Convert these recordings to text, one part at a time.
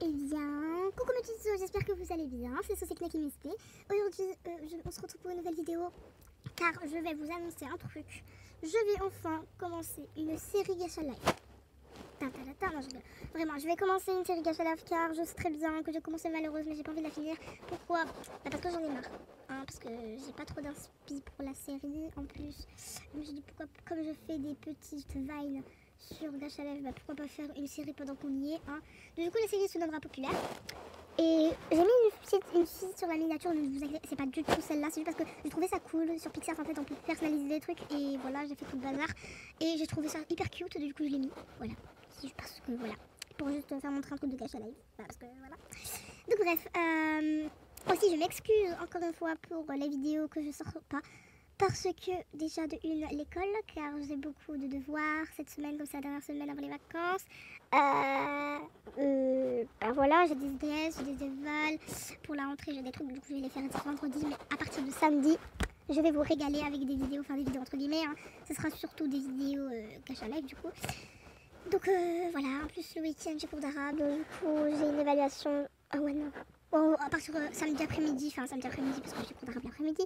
Eh j'espère que vous allez bien, c'est Sosecna qui m'explique. Aujourd'hui, euh, on se retrouve pour une nouvelle vidéo car je vais vous annoncer un truc. Je vais enfin commencer une série Gacha Live. Vraiment, je vais commencer une série Gacha car je sais très bien que j'ai commencé malheureuse mais j'ai pas envie de la finir. Pourquoi? Bah, Parce que j'en ai marre. hein, parce que j'ai pas trop d'inspi pour la série. En plus, je me suis dit pourquoi, comme je fais des petites vines sur Gacha bah, pourquoi pas faire une série pendant qu'on y est. Hein. Du coup, la série se deviendra populaire. Et j'ai mis une petite, une fille sur la miniature, c'est pas du tout celle-là, c'est juste parce que j'ai trouvé ça cool. Sur Pixar, en fait, on peut personnaliser des trucs et voilà, j'ai fait tout le bazar. Et j'ai trouvé ça hyper cute, du coup, je l'ai mis. Voilà. Parce que voilà. Pour juste faire montrer un truc de Gacha Live. Bah, parce que voilà. Donc, bref. euh, aussi, je m'excuse encore une fois pour les vidéos que je sors pas. Parce que déjà de une l'école car j'ai beaucoup de devoirs cette semaine comme c'est la dernière semaine avant les vacances. Euh, euh, ben voilà j'ai des DS, j'ai des évals pour la rentrée j'ai des trucs du coup je vais les faire vendredi mais à partir de samedi je vais vous régaler avec des vidéos, enfin des vidéos entre guillemets. Hein. Ce sera surtout des vidéos euh, cash à live du coup. Donc euh, voilà, en plus le week-end j'ai cours d'arabe, du coup j'ai une évaluation. Ah ouais non. Bon, à partir de samedi après-midi, enfin samedi après-midi parce que j'ai cours d'arabe l'après-midi.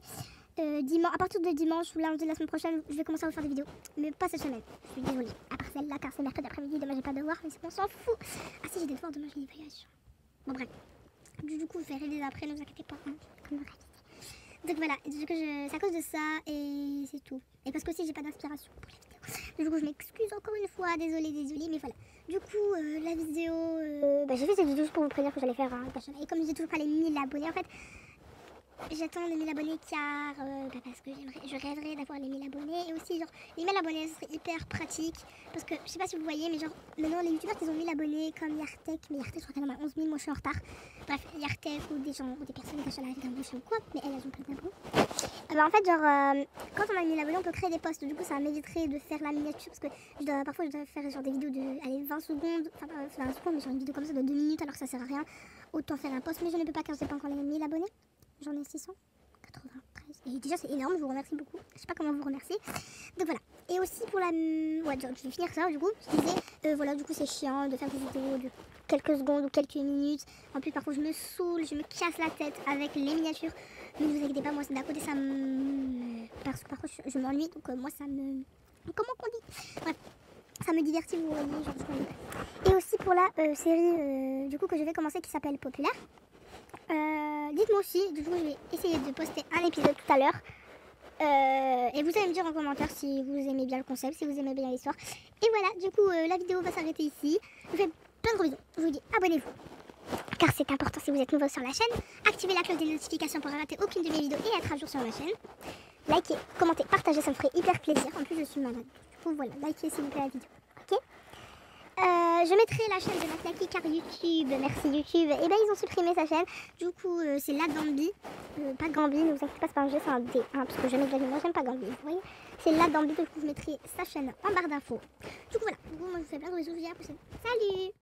Euh, dimanche, à partir de dimanche ou lundi de la semaine prochaine, je vais commencer à vous faire des vidéos. Mais pas cette semaine. Je suis désolée. À part celle-là, car c'est mercredi après-midi, demain j'ai pas de devoir, mais on s'en fout. Ah si, j'ai des devoirs, demain j'ai une évaluation. Bon bref. Du coup, vous verrez les après, ne vous inquiétez pas. hein, comme la réalité. Donc voilà, c'est à cause de ça et c'est tout. Et parce que aussi, j'ai pas d'inspiration pour les vidéos. Du coup, je m'excuse encore une fois, désolée, désolée, mais voilà. Du coup, euh, la vidéo. euh, bah, j'ai fait cette vidéo juste pour vous prévenir que j'allais faire un Live. Et comme j'ai toujours pas les 1000 abonnés, en fait, j'attends les 1000 abonnés car. euh, bah, parce que je rêverais d'avoir les 1000 abonnés. Et aussi, genre, les 1000 abonnés, ce serait hyper pratique. Parce que je sais pas si vous voyez, mais genre, maintenant, les youtubeurs qui ont 1000 abonnés, comme Yartek, mais Yartek, je crois qu'elle en a 11 000, moi je suis en retard. Bref, Yartek ou des gens, ou des personnes qui Gacha Live, d'un ou quoi, mais elles, elles ont plein d'abonnés. Ah bah en fait, genre, euh, quand on a 1000 abonnés, on peut créer des posts. Du coup, ça m'éviterait de faire la miniature parce que je parfois, je dois faire genre des vidéos de allez, 20 secondes, enfin, pas 20 secondes, mais genre une vidéo comme ça de 2 minutes alors que ça sert à rien. Autant faire un post, mais je ne peux pas car j'ai pas encore les 1000 abonnés. J'en ai 693. Et déjà, c'est énorme, je vous remercie beaucoup. Je sais pas comment vous remercier. Donc voilà. Et aussi pour la. Ouais, je vais finir ça du coup. Je disais, euh, voilà, du coup, c'est chiant de faire des vidéos de quelques secondes ou quelques minutes. En plus, parfois, je me saoule, je me casse la tête avec les miniatures. Mais ne vous inquiétez pas, moi, d'un côté, ça me. Parce que parfois, je, m'ennuie, donc euh, moi, ça me. Comment qu'on dit? Bref, ça me divertit, vous voyez, je. Et aussi pour la euh, série, du coup, que je vais commencer qui s'appelle Populaire. Dites-moi aussi, du coup, je vais essayer de poster un épisode tout à l'heure. Euh, et vous allez me dire en commentaire si vous aimez bien le concept, si vous aimez bien l'histoire. Et voilà, du coup, euh, la vidéo va s'arrêter ici. Je vous fais plein de gros. Je vous dis abonnez-vous. Car c'est important si vous êtes nouveau sur la chaîne. Activez la cloche des notifications pour ne rater aucune de mes vidéos et être à jour sur ma chaîne. Likez, commentez, partagez, ça me ferait hyper plaisir. En plus, je suis malade. Du coup, voilà, likez s'il vous plaît la vidéo. Euh, je mettrai la chaîne de Matlaki car YouTube, merci YouTube, et ben ils ont supprimé sa chaîne. Du coup, euh, c'est la Gambi, euh, pas Gambi, ne vous inquiétez pas, c'est pas un jeu, c'est un D, hein, parce que jamais de la moi j'aime pas Gambi, vous voyez. C'est la Gambi, donc je vous mettrai sa chaîne en barre d'infos. Du coup, voilà, coup, moi je vous fais plein de bisous, vous dis à la prochaine. Salut